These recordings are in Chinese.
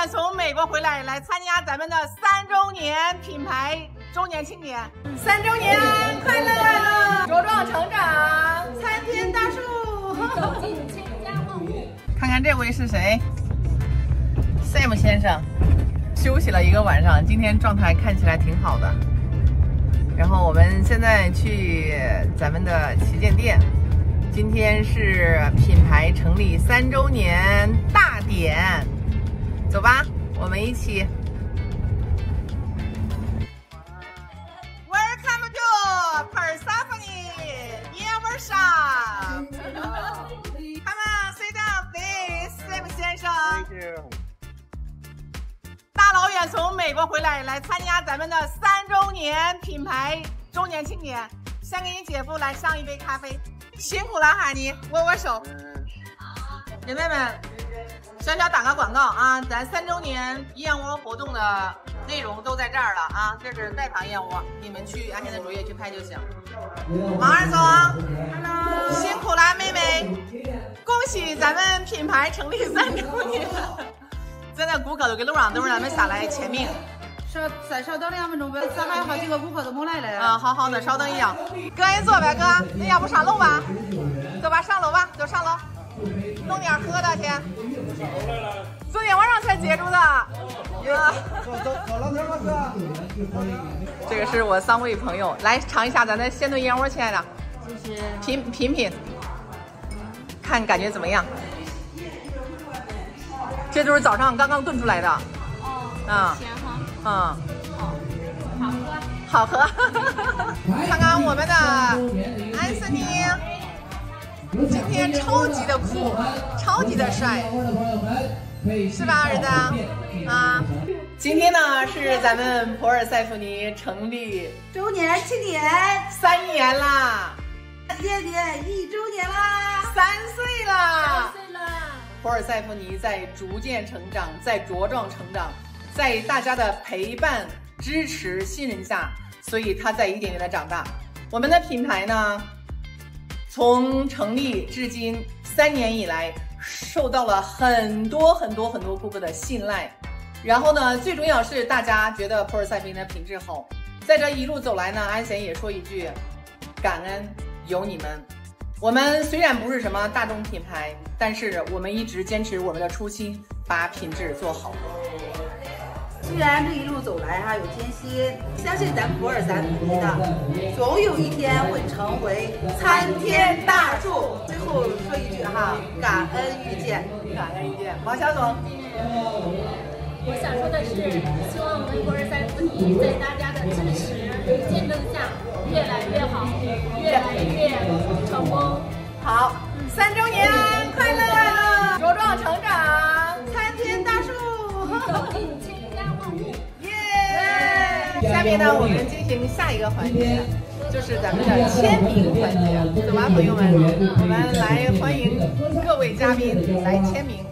远从美国回来，来参加咱们的三周年品牌周年庆典。三周年快乐，茁壮成长，参天大树，走进千家万户。看看这位是谁？Sam 先生，休息了一个晚上，今天状态看起来挺好的。然后我们现在去咱们的旗舰店。今天是品牌成立三周年大典，走吧，我们一起。Welcome to Persephone Never Shop。Come on, sit down, please, Sam 先生。大老远从美国回来，来参加咱们的三周年品牌周年庆典，先给你姐夫来上一杯咖啡。辛苦了哈尼，握握手。姐妹们，小小打个广告啊，咱三周年燕窝活动的内容都在这儿了啊，这是代糖燕窝，你们去安心的主页去拍就行。王二总，Hello，辛苦了妹妹，恭喜咱们品牌成立三周年，咱那顾客都给路上等咱们下来签名。稍再稍等两分钟呗，咱还有好几个顾客都没来嘞。啊，好好的，稍等一下。哥，你坐呗，哥，你要不上楼吧？走吧，上楼吧，走上楼，弄点喝的去。昨天晚上才接住的。这个是我三位朋友，来尝一下咱的鲜炖燕窝，亲爱的。谢谢。品品品，看感觉怎么样？这都是早上刚刚炖出来的。哦。啊。嗯，好喝，好喝。超级的酷，超级的帅，是吧，儿子？啊，今天呢是咱们普尔塞福尼成立周年庆典三年啦，爹爹一周年啦，三岁啦，三岁啦。普尔塞福尼在逐渐成长，在茁壮成长。在大家的陪伴、支持、信任下，所以它在一点点的长大。我们的品牌呢，从成立至今三年以来，受到了很多很多很多顾客的信赖。然后呢，最重要是大家觉得普尔赛宾的品质好。在这一路走来呢，安贤也说一句，感恩有你们。我们虽然不是什么大众品牌，但是我们一直坚持我们的初心，把品质做好。虽然这一路走来哈有艰辛，相信咱们博尔赛福尼的总有一天会成为参天大树。最后说一句哈，感恩遇见，感恩遇见。王小总，我想说的是，希望我们博尔赛福尼在大家的支持与见证下，越来越好，越来越下面呢，我们进行下一个环节，就是咱们的签名环节。走吧，朋友们，我们来欢迎各位嘉宾来签名，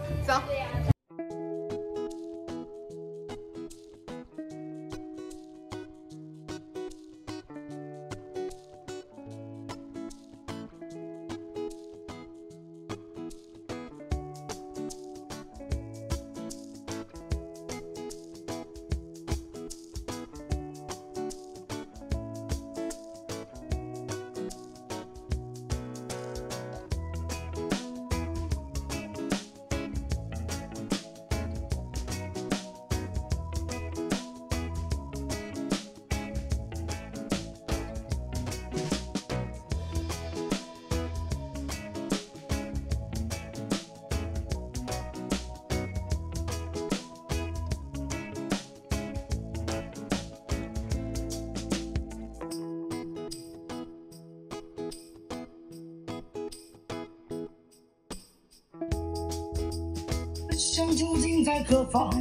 想究竟在何方？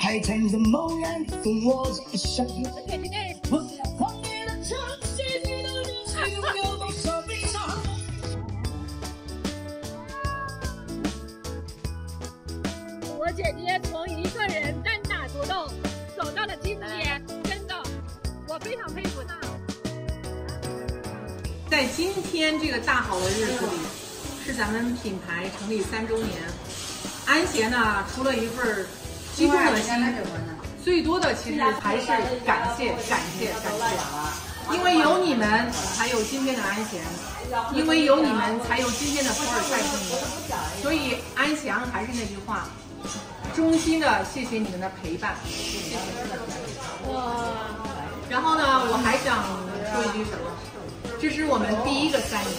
还乘着某人送我一生。我姐姐从一个人单打独斗走到了今天，真的，我非常佩服她。在今天这个大好的日子里，是咱们品牌成立三周年。安贤呢出了一份激动的心。最多的其实还是感谢，感谢，感谢，因为有你们才有今天的安祥，因为有你们才有今天的福尔赛之尼。所以安祥还是那句话，衷心的谢谢你们的陪伴，谢谢。哇！然后呢，我还想说一句什么？这是我们第一个三年，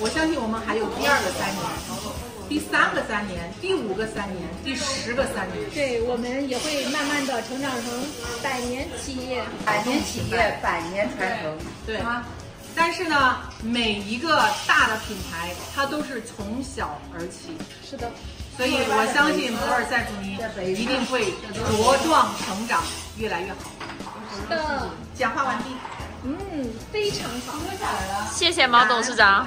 我相信我们还有第二个三年。第三个三年，第五个三年，第十个三年，对我们也会慢慢的成长成百年企业，百年企业，百年传承，对吗？但是呢，每一个大的品牌，它都是从小而起，是的，所以我相信博尔赛福尼一定会茁壮成长，越来越好。好的，讲话完毕。嗯，非常好，谢谢毛董事长。